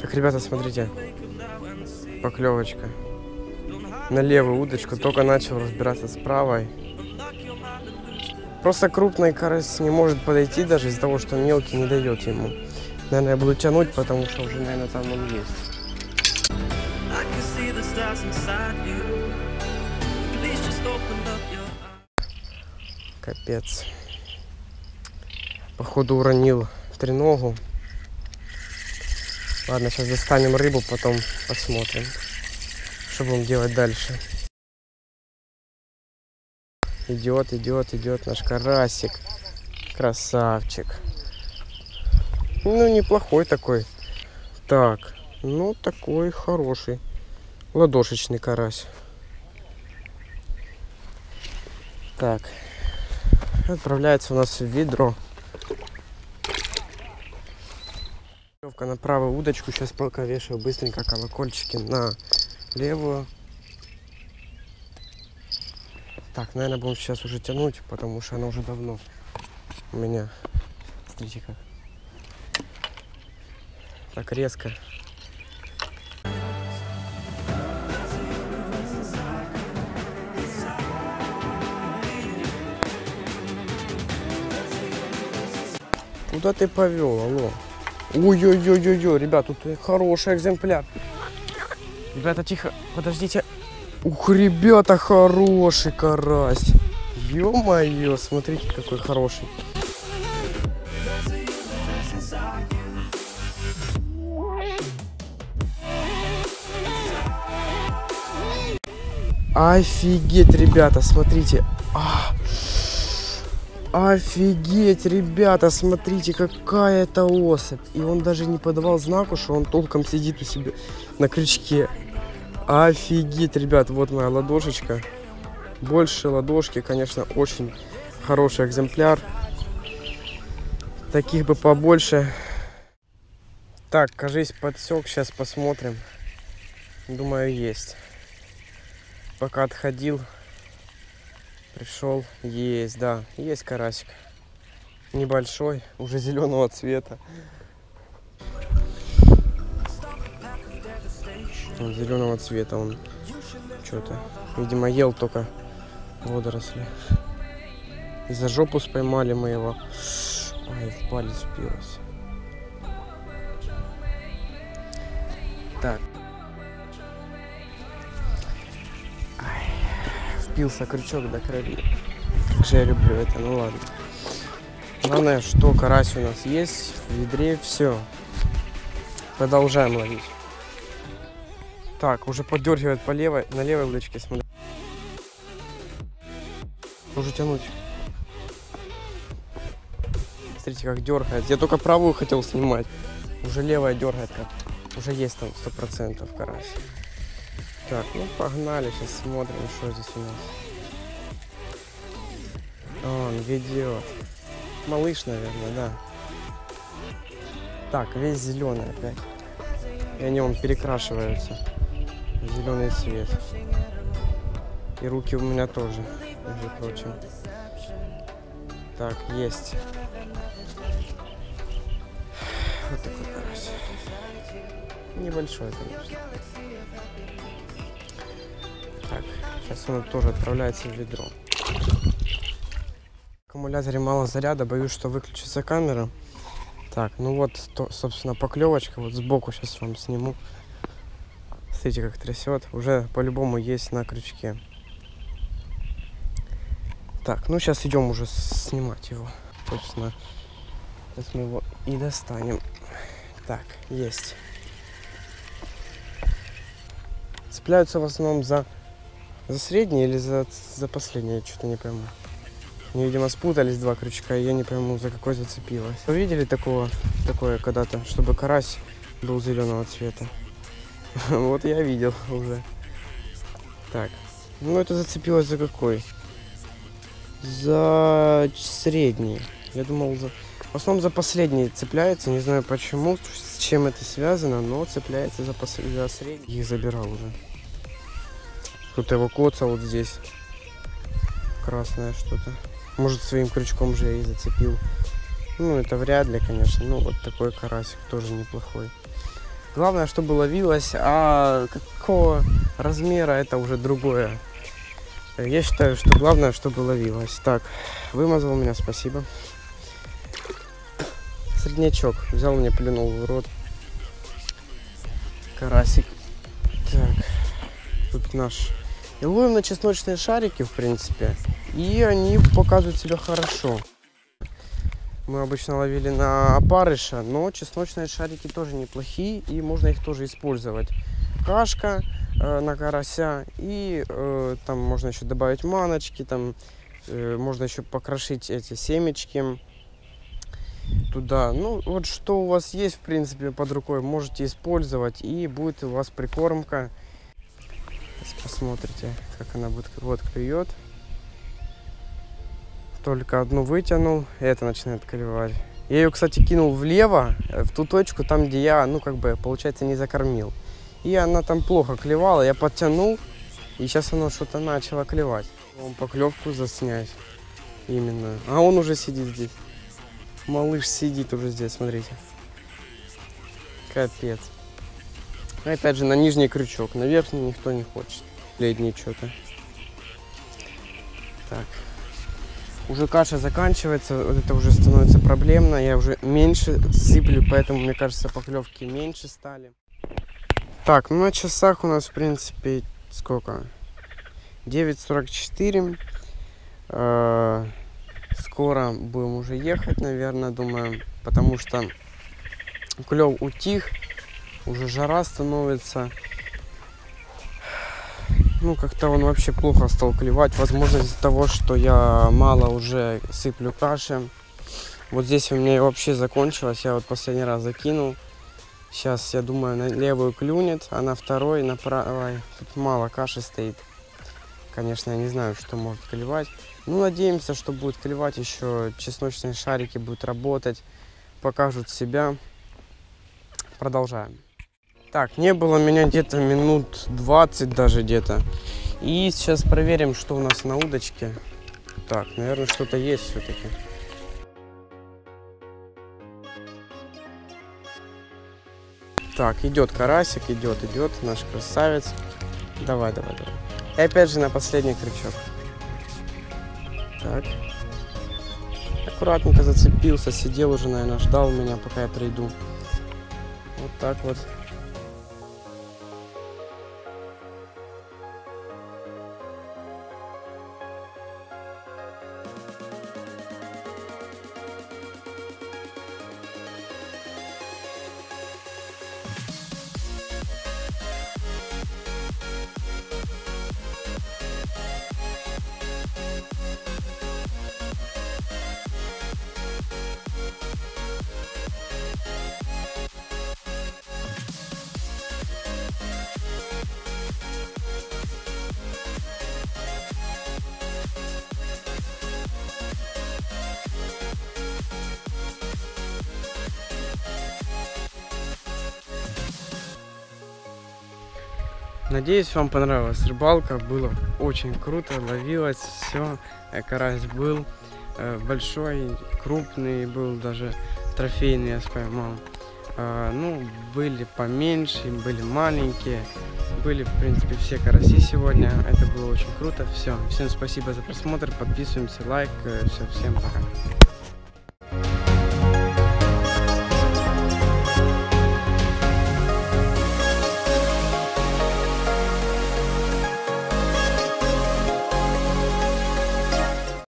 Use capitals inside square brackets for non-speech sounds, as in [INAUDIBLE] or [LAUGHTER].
Так, ребята, смотрите. Поклевочка. На левую удочку. Только начал разбираться с правой. Просто крупный карась не может подойти даже из-за того, что мелкий не дает ему. Наверное, я буду тянуть, потому что уже, наверное, там он есть. Капец. Походу уронил треногу. Ладно, сейчас достанем рыбу, потом посмотрим, что будем делать дальше. Идет, идет, идет наш карасик. Красавчик. Ну, неплохой такой. Так, ну, такой хороший. Ладошечный карась. Так, отправляется у нас в ведро. Веревка на правую удочку. Сейчас пока вешаю быстренько колокольчики на левую. Так, наверное, будем сейчас уже тянуть, потому что она уже давно у меня. Смотрите как. Так резко. Куда ты повел, алло? Ой-ой-ой-ой-ой, ребят, тут хороший экземпляр. Ребята, тихо, подождите. Ух, ребята, хороший карась. Ё-моё, смотрите, какой хороший. Офигеть, ребята, смотрите. А, Офигеть, ребята, смотрите, какая это особь. И он даже не подавал знаку, что он толком сидит у себя на крючке. Офигеть, ребят, вот моя ладошечка. Больше ладошки, конечно, очень хороший экземпляр. Таких бы побольше. Так, кажись, подсек. Сейчас посмотрим. Думаю, есть. Пока отходил, пришел. Есть, да, есть карасик. Небольшой, уже зеленого цвета. Зеленого цвета он что-то. Видимо, ел только водоросли. И за жопу споймали мы его. Ай, в палец впилось. Так. Впился крючок до крови. Как же я люблю это, ну ладно. Главное, что карась у нас есть в ведре, все. Продолжаем ловить. Так, уже поддергивает по левой, на левой удочке, смотри. Уже тянуть. Смотрите, как дергает. Я только правую хотел снимать. Уже левая дергает как. Уже есть там сто процентов карась. Так, ну погнали, сейчас смотрим, что здесь у нас. Он ведет. Малыш, наверное, да. Так, весь зеленый опять. И они он перекрашиваются зеленый цвет. И руки у меня тоже, между прочим. Так, есть. Вот такой карась. Небольшой, конечно. Так, сейчас он тоже отправляется в ведро. Аккумуляторе мало заряда, боюсь, что выключится камера. Так, ну вот, то, собственно, поклевочка. Вот сбоку сейчас вам сниму. Смотрите, как трясет. Уже по-любому есть на крючке. Так, ну сейчас идем уже снимать его. Собственно, сейчас мы его и достанем. Так, есть. Цепляются в основном за, за средний или за, за последний, я что-то не пойму. Они, видимо, спутались два крючка, и я не пойму, за какой зацепилась. Вы видели такого, такое когда-то, чтобы карась был зеленого цвета? [LAUGHS] Вот я видел уже. Так, ну это зацепилось за какой? За средний. Я думал, за... в основном за последний цепляется, не знаю почему, с чем это связано, но цепляется за, пос... за средний. Их забирал уже. Кто-то его коца вот здесь. Красное что-то. Может своим крючком же я и зацепил Ну, это вряд ли, конечно. Ну, вот такой карасик тоже неплохой. Главное, чтобы ловилось, а какого размера это уже другое. Я считаю, что главное, чтобы ловилось. Так, вымазал меня, спасибо. Среднячок. Взял мне, плюнул в рот. Карасик. Так, тут наш. И ловим на чесночные шарики, в принципе. И они показывают себя хорошо. Мы обычно ловили на опарыша, но чесночные шарики тоже неплохие, и можно их тоже использовать. Кашка э, на карася, и э, там можно еще добавить маночки, там э, можно еще покрошить эти семечки туда. Ну, вот что у вас есть, в принципе, под рукой, можете использовать, и будет у вас прикормка. Сейчас посмотрите, как она будет, вот клюет. Только одну вытянул, и это начинает клевать. Я ее, кстати, кинул влево, э, в ту точку, там, где я, ну, как бы, получается, не закормил. И она там плохо клевала, я подтянул, и сейчас оно что-то начало клевать. Вам поклевку заснять. Именно. А он уже сидит здесь. Малыш сидит уже здесь, смотрите. Капец. Опять же, на нижний крючок. На верхний никто не хочет. Ледний что-то. Так. Уже каша заканчивается, вот это уже становится проблемно. Я уже меньше сыплю, поэтому, мне кажется, поклевки меньше стали. Так, ну на часах у нас, в принципе, сколько? 9.44. Э, скоро будем уже ехать, наверное, думаю, потому что клев утих, уже жара становится. Ну, как-то он вообще плохо стал клевать. Возможно, из-за того, что я мало уже сыплю каши. Вот здесь у меня вообще закончилось. Я вот последний раз закинул. Сейчас, я думаю, на левую клюнет, а на второй, на правой, тут мало каши стоит. Конечно, я не знаю, что может клевать. Ну, надеемся, что будет клевать еще чесночные шарики, будут работать, покажут себя. Продолжаем. Так, не было меня где-то минут 20 даже где-то. И сейчас проверим, что у нас на удочке. Так, наверное, что-то есть все-таки. Так, идет карасик, идет, идет, наш красавец. Давай, давай, давай. И опять же на последний крючок. Так. Аккуратненько зацепился, сидел уже, наверное, ждал меня, пока я приду. Вот так вот. Надеюсь, вам понравилась рыбалка. Было очень круто, ловилось все. Карась был э, большой, крупный, был даже трофейный я поймал. А, ну, были поменьше, были маленькие. Были, в принципе, все караси сегодня. Это было очень круто. Все. Всем спасибо за просмотр. Подписываемся, лайк. Все, всем пока.